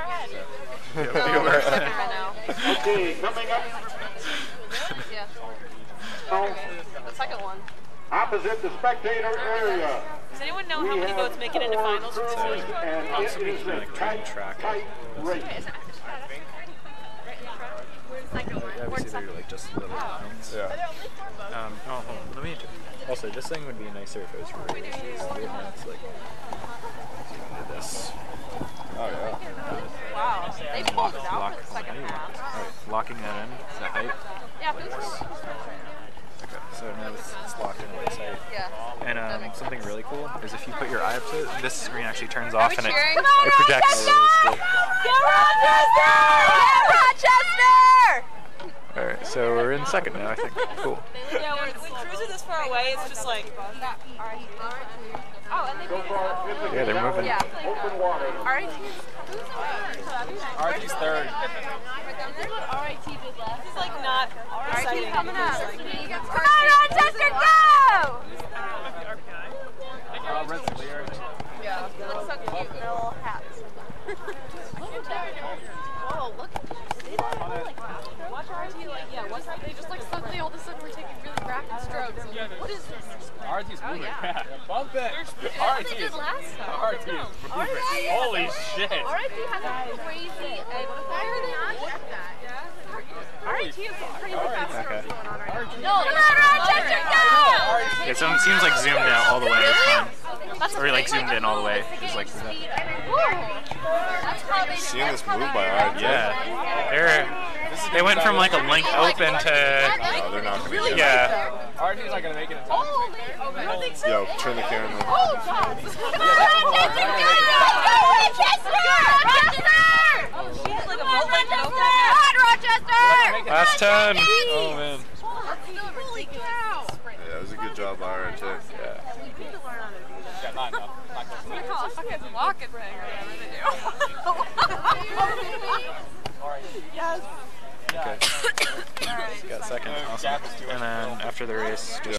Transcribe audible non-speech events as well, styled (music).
our head. Yeah, okay, coming up. yeah. The second one. Opposite the spectator area. Does anyone know how many votes make it into finals for this year's like and track is yeah, we see they're like just little lines. Yeah. Um, oh, hold on. Let me. Also, this thing would be nicer if it was really. It's like locking that in. Is that height? Yeah, who's Okay, so now it's, it's locked into this height. Yeah. And um, something really cool is if you put your eye up to it, this screen actually turns off and it, cheering? it Come on, projects. Rochester! Alright, so we're in second now, I think. Cool. Yeah, when, when crews are this far away, it's just like. Oh, and they So far, this is Yeah, they're moving. Yeah. open water. RIT. RT's third. It's like not. RIT coming up. Come on, Rochester, go! Uh, Red's clear. Yeah. They look so cute in their little hats. Whoa, look. Watch RT, like, yeah, watch RT. They just like suddenly all of a sudden we're taking really rapid strokes. What is this? RT's moving. yeah. Bump it. What RT is. last time. RT is moving. Holy shit. RIT has a crazy why are they not get that? RIT is crazy fast Okay. strokes going on right now. No, come on, Rochester, go! Yeah, so it seems like zoomed out all the way. It's fine. Or like zoomed in all the way. It's like Seeing this move by RT. yeah. They're they went from like a link open to No, they're not gonna get it. yeah. RT's not gonna make it in time. Holy, you don't think so? Yo, turn the camera. Oh, God. Come on, Rochester, go! Last ten. Oh man. Holy cow! Yeah, it was a good job by RT. Yeah. Yeah, not enough. Not close Look how a fucking walking thing or whatever they do. Yes. Okay. (coughs) Got second. Awesome. And then after the race, just